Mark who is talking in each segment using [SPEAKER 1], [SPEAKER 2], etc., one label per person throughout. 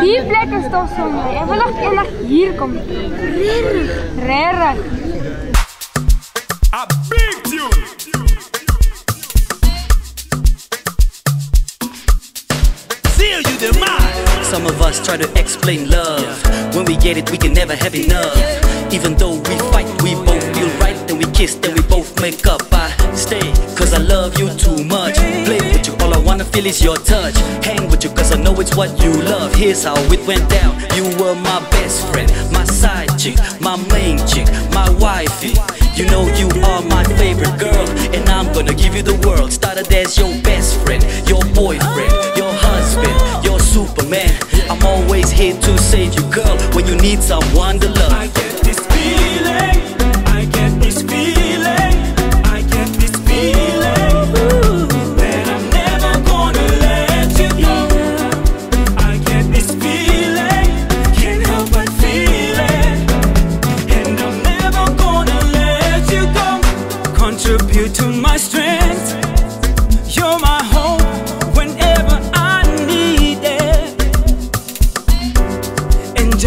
[SPEAKER 1] Die plek is toch zo mooi. En vannacht en nacht hier komt. Rare.
[SPEAKER 2] A big tune. Seal you the mind.
[SPEAKER 3] Some of us try to explain love. When we get it, we can never have enough. Even though we fight, we both feel right. Then we kiss, then we both make up. I stay, cause I love you too much. Play with you, all I wanna feel is your touch. Hang with you, cause I know it's what you love. Here's how it went down. You were my best friend, my side chick, my main chick, my wifey. You know you are my favorite girl, and I'm gonna give you the world. Started as your best friend, your boyfriend, your husband, your superman. I'm always here to save you, girl, when you need someone to love.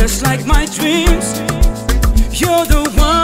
[SPEAKER 2] Just like my dreams, you're the one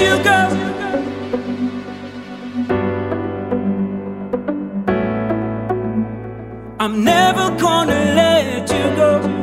[SPEAKER 2] you go. I'm never gonna let you go.